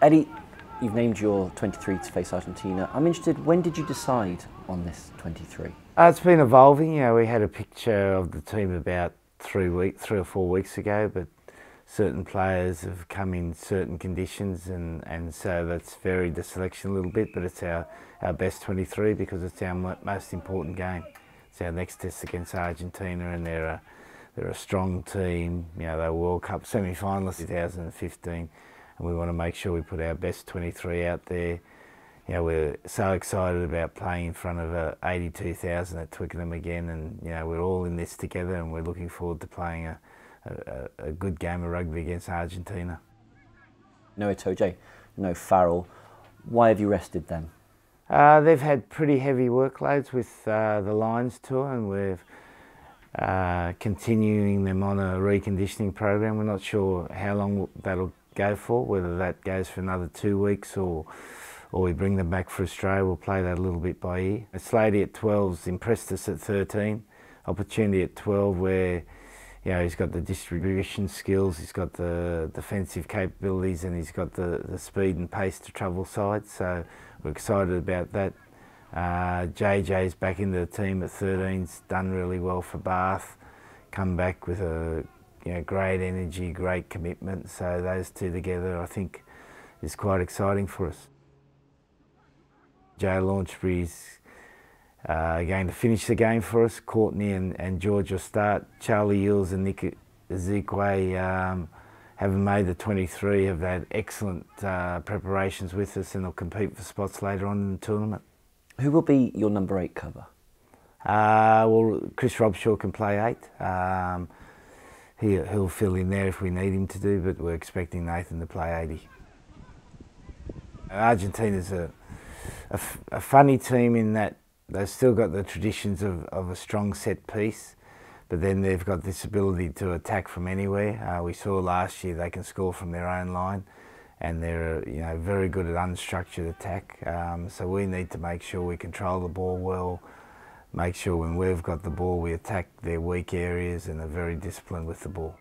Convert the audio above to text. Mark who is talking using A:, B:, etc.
A: Eddie, you've named your 23 to face Argentina. I'm interested, when did you decide on this 23?
B: Uh, it's been evolving. You know, we had a picture of the team about three week, three or four weeks ago, but certain players have come in certain conditions, and, and so that's varied the selection a little bit. But it's our, our best 23 because it's our most important game. It's our next test against Argentina, and they're a, they're a strong team. You know, they're World Cup semi-finalists in 2015, and we want to make sure we put our best 23 out there. You know, we're so excited about playing in front of uh, 82,000 at Twickenham again, and you know, we're all in this together, and we're looking forward to playing a a, a good game of rugby against Argentina.
A: No Itoje, no Farrell. Why have you rested them?
B: Uh, they've had pretty heavy workloads with uh, the Lions tour and we're uh, continuing them on a reconditioning program. We're not sure how long that'll go for, whether that goes for another two weeks or or we bring them back for Australia. We'll play that a little bit by ear. Slady at 12's impressed us at 13. Opportunity at 12 where you know, he's got the distribution skills, he's got the defensive capabilities, and he's got the, the speed and pace to travel sides. So we're excited about that. Uh, JJ's back into the team at 13's done really well for Bath. Come back with a you know, great energy, great commitment. So those two together, I think, is quite exciting for us. Joe Launchbury's uh, going to finish the game for us. Courtney and, and George will start. Charlie Ewels and Nick Isiekwe um, having made the 23 have had excellent uh, preparations with us and will compete for spots later on in the tournament.
A: Who will be your number eight cover?
B: Uh, well, Chris Robshaw can play eight. Um, he, he'll fill in there if we need him to do, but we're expecting Nathan to play 80. Argentina's a, a, a funny team in that they've still got the traditions of, of a strong set piece, but then they've got this ability to attack from anywhere. Uh, we saw last year they can score from their own line, and they're you know very good at unstructured attack. Um, so we need to make sure we control the ball well, make sure when we've got the ball we attack their weak areas and are very disciplined with the ball.